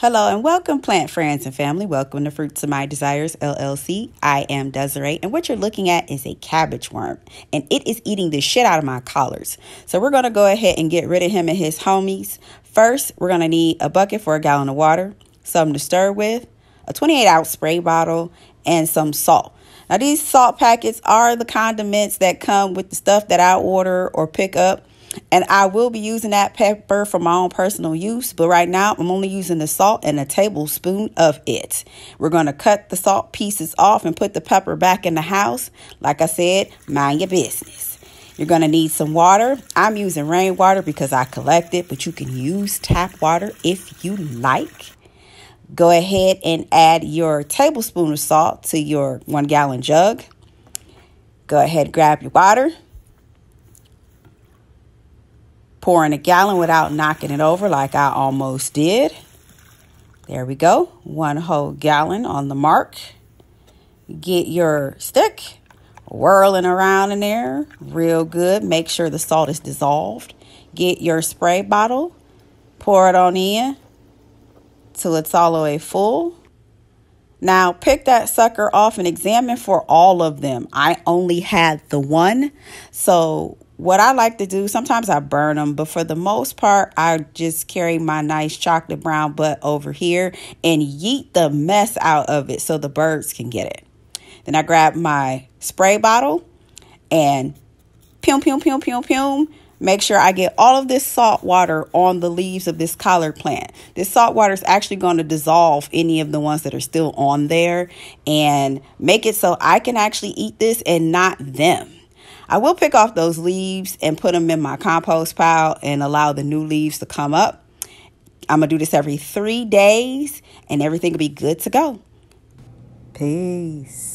Hello and welcome, plant friends and family. Welcome to Fruits of My Desires LLC. I am Desiree, and what you're looking at is a cabbage worm, and it is eating the shit out of my collards. So we're gonna go ahead and get rid of him and his homies. First, we're gonna need a bucket for a gallon of water, something to stir with, a 28 ounce spray bottle, and some salt. Now, these salt packets are the condiments that come with the stuff that I order or pick up. And I will be using that pepper for my own personal use, but right now I'm only using the salt and a tablespoon of it. We're going to cut the salt pieces off and put the pepper back in the house. Like I said, mind your business. You're going to need some water. I'm using rainwater because I collect it, but you can use tap water if you like. Go ahead and add your tablespoon of salt to your one gallon jug. Go ahead, grab your water Pour in a gallon without knocking it over like I almost did. There we go. One whole gallon on the mark. Get your stick whirling around in there real good. Make sure the salt is dissolved. Get your spray bottle. Pour it on in till it's all the way full. Now pick that sucker off and examine for all of them. I only had the one. So what I like to do, sometimes I burn them, but for the most part, I just carry my nice chocolate brown butt over here and yeet the mess out of it so the birds can get it. Then I grab my spray bottle and pum, pum, pum, pum, pum. Make sure I get all of this salt water on the leaves of this collard plant. This salt water is actually going to dissolve any of the ones that are still on there and make it so I can actually eat this and not them. I will pick off those leaves and put them in my compost pile and allow the new leaves to come up. I'm going to do this every three days and everything will be good to go. Peace.